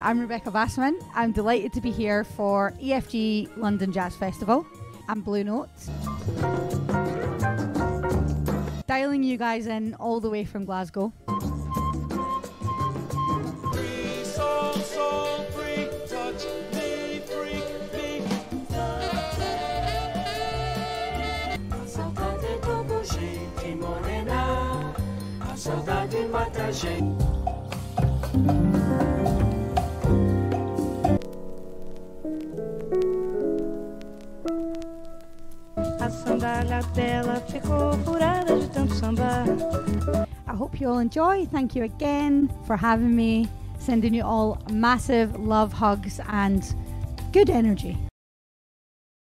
I'm Rebecca Vasmant. I'm delighted to be here for EFG London Jazz Festival and Blue Notes. Dialing you guys in all the way from Glasgow. Sandália dela ficou furada de tanto sambar. I hope you all enjoy. Thank you again for having me. Sending you all massive love hugs and good energy.